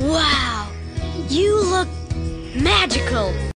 Wow, you look magical.